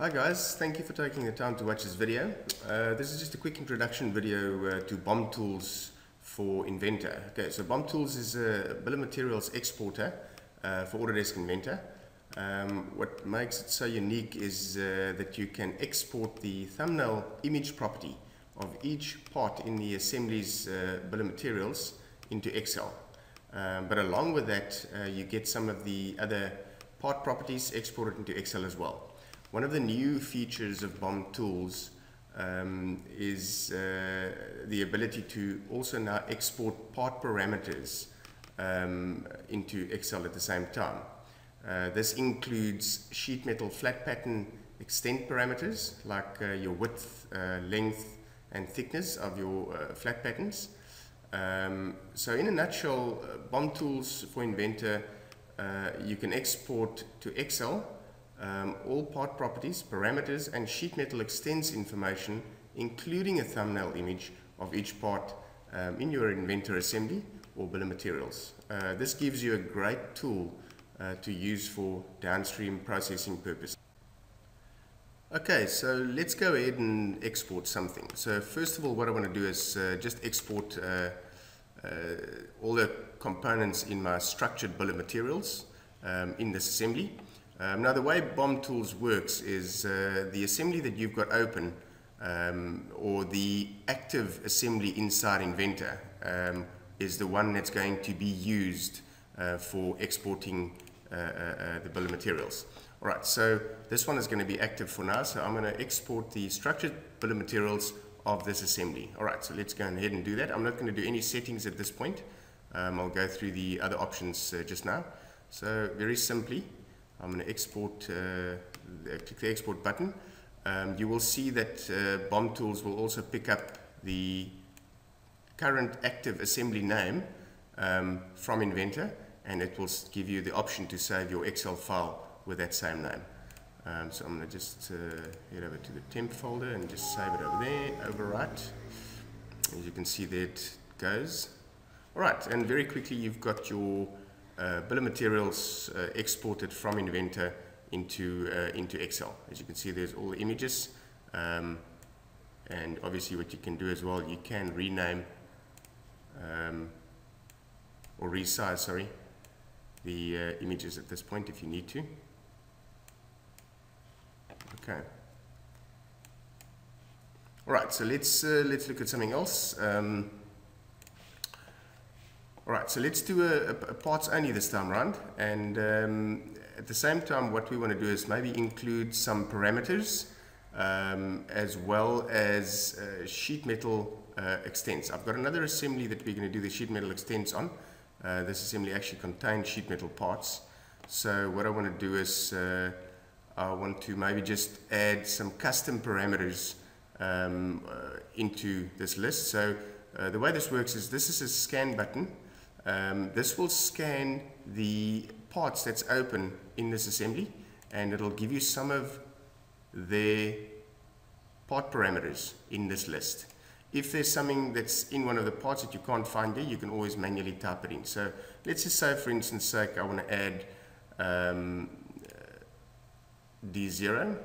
Hi guys, thank you for taking the time to watch this video. Uh, this is just a quick introduction video uh, to BOM Tools for Inventor. Okay, so BOM Tools is a bill of materials exporter uh, for Autodesk Inventor. Um, what makes it so unique is uh, that you can export the thumbnail image property of each part in the assembly's uh, bill of materials into Excel. Um, but along with that, uh, you get some of the other part properties exported into Excel as well. One of the new features of BOM tools um, is uh, the ability to also now export part parameters um, into Excel at the same time. Uh, this includes sheet metal flat pattern extent parameters like uh, your width, uh, length and thickness of your uh, flat patterns. Um, so in a nutshell, uh, BOM tools for Inventor, you can export to Excel um, all part properties, parameters, and sheet metal extents information, including a thumbnail image of each part um, in your inventor assembly or bill of materials. Uh, this gives you a great tool uh, to use for downstream processing purposes. Okay, so let's go ahead and export something. So first of all, what I want to do is uh, just export uh, uh, all the components in my structured bill of materials um, in this assembly. Um, now the way BOM Tools works is uh, the assembly that you've got open um, or the active assembly inside Inventor um, is the one that's going to be used uh, for exporting uh, uh, uh the bill of materials. Alright, so this one is going to be active for now, so I'm going to export the structured bill of materials of this assembly. Alright, so let's go ahead and do that. I'm not going to do any settings at this point. Um, I'll go through the other options uh, just now. So very simply, I'm going to export, uh, click the export button. Um, you will see that uh, BOM Tools will also pick up the current active assembly name um, from Inventor and it will give you the option to save your Excel file with that same name. Um, so I'm going to just uh, head over to the temp folder and just save it over there, overwrite. As you can see there it goes. Alright, and very quickly you've got your bill of materials uh, exported from Inventor into, uh, into Excel. As you can see, there's all the images. Um, and obviously what you can do as well, you can rename um, or resize, sorry, the uh, images at this point if you need to. Okay. All right, so let's uh, let's look at something else. Um, all right, so let's do a, a, parts only this time around. And um, at the same time, what we want to do is maybe include some parameters um, as well as uh, sheet metal uh, extents. I've got another assembly that we're going to do the sheet metal extents on. Uh, this assembly actually contains sheet metal parts. So what I want to do is uh, I want to maybe just add some custom parameters um, uh, into this list. So uh, the way this works is this is a scan button um, this will scan the parts that's open in this assembly and it'll give you some of the part parameters in this list. If there's something that's in one of the parts that you can't find there, you can always manually type it in. So let's just say, for instance sake, I want to add um, D0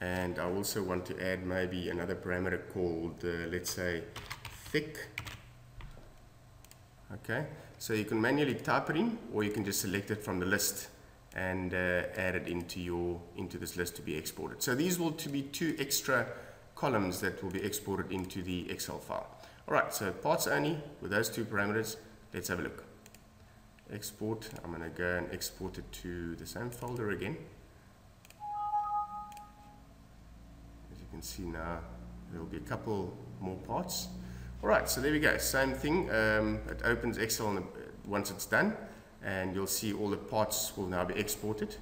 and I also want to add maybe another parameter called, uh, let's say, thick okay so you can manually type it in or you can just select it from the list and uh, add it into your into this list to be exported. So these will to be two extra columns that will be exported into the Excel file. Alright so parts only with those two parameters. Let's have a look. Export I'm going to go and export it to the same folder again. As you can see now there will be a couple more parts Alright, so there we go. Same thing. Um, it opens Excel once it's done, and you'll see all the parts will now be exported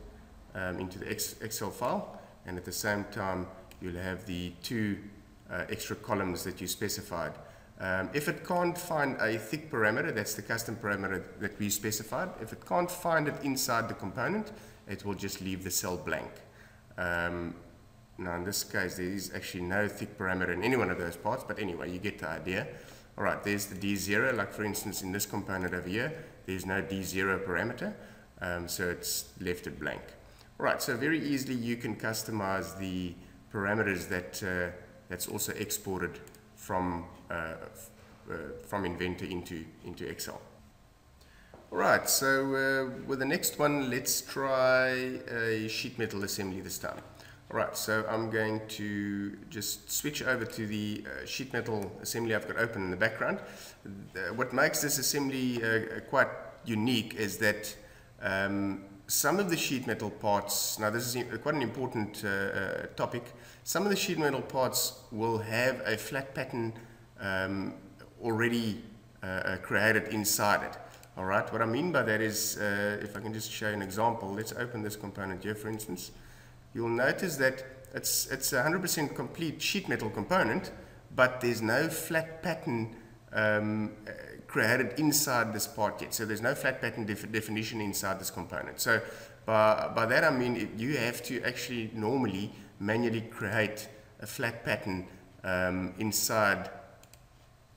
um, into the Excel file, and at the same time, you'll have the two uh, extra columns that you specified. Um, if it can't find a thick parameter, that's the custom parameter that we specified. If it can't find it inside the component, it will just leave the cell blank. Now in this case, there is actually no thick parameter in any one of those parts, but anyway, you get the idea. All right, there's the D0, like for instance in this component over here, there's no D0 parameter, um, so it's left it blank. All right, so very easily you can customize the parameters that uh, that's also exported from uh, uh, from Inventor into into Excel. All right, so uh, with the next one, let's try a sheet metal assembly this time. Right, so I'm going to just switch over to the uh, sheet metal assembly I've got open in the background. Uh, what makes this assembly uh, quite unique is that um, some of the sheet metal parts, now this is quite an important uh, uh, topic, some of the sheet metal parts will have a flat pattern um, already uh, created inside it. All right, what I mean by that is, if I can just show you an example, let's open this component here for instance you'll notice that it's, it's a 100% complete sheet metal component, but there's no flat pattern um, created inside this part yet. So there's no flat pattern def definition inside this component. So by, by that I mean you have to actually normally manually create a flat pattern um, inside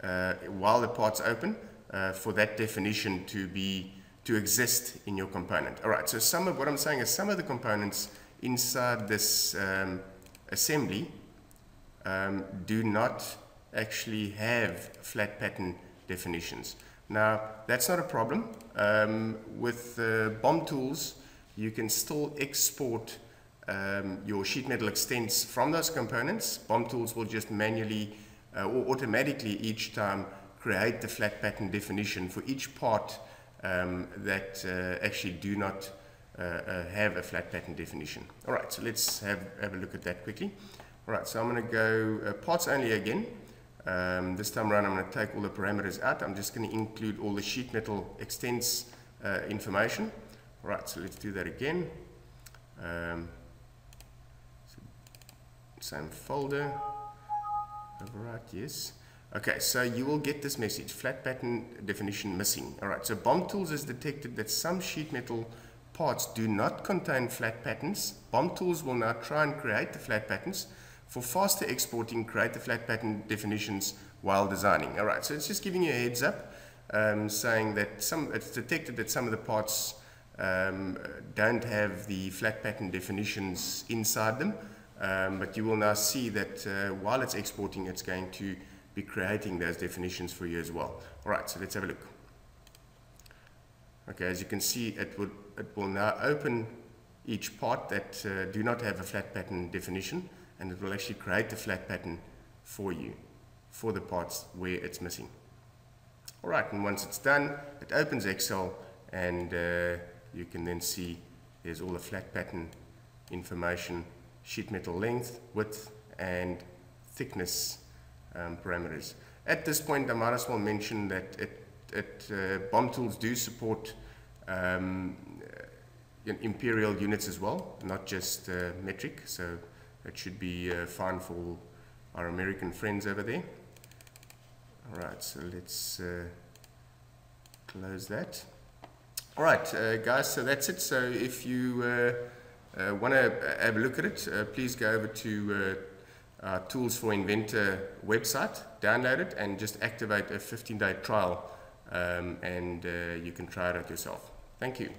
uh, while the part's open uh, for that definition to be to exist in your component. All right, so some of what I'm saying is some of the components inside this um, assembly um, do not actually have flat pattern definitions. Now, that's not a problem. Um, with uh, BOM tools, you can still export um, your sheet metal extents from those components. BOM tools will just manually uh, or automatically each time create the flat pattern definition for each part um, that uh, actually do not have a flat pattern definition. All right, so let's have, have a look at that quickly. All right, so I'm going to go uh, parts only again. Um, this time around I'm going to take all the parameters out. I'm just going to include all the sheet metal extents uh, information. All right, so let's do that again. Um, same folder. Overwrite, yes. Okay, so you will get this message, flat pattern definition missing. All right, so BOM Tools has detected that some sheet metal parts do not contain flat patterns, BOM tools will now try and create the flat patterns. For faster exporting, create the flat pattern definitions while designing. All right, so it's just giving you a heads up, um, saying that some it's detected that some of the parts um, don't have the flat pattern definitions inside them, um, but you will now see that uh, while it's exporting, it's going to be creating those definitions for you as well. All right, so let's have a look. Okay, as you can see, it would it will now open each part that uh, do not have a flat pattern definition and it will actually create the flat pattern for you for the parts where it's missing. Alright, and once it's done, it opens Excel and uh, you can then see there's all the flat pattern information, sheet metal length, width, and thickness um, parameters. At this point, I might as well mention that it, it, uh, BOM tools do support um, imperial units as well, not just uh, metric. So it should be uh, fine for our American friends over there. All right, so let's uh, close that. All right, uh, guys, so that's it. So if you uh, uh, want to have a look at it, please go over to Tools for Inventor website, download it, and just activate a 15-day trial, um, and you can try it out yourself. Thank you.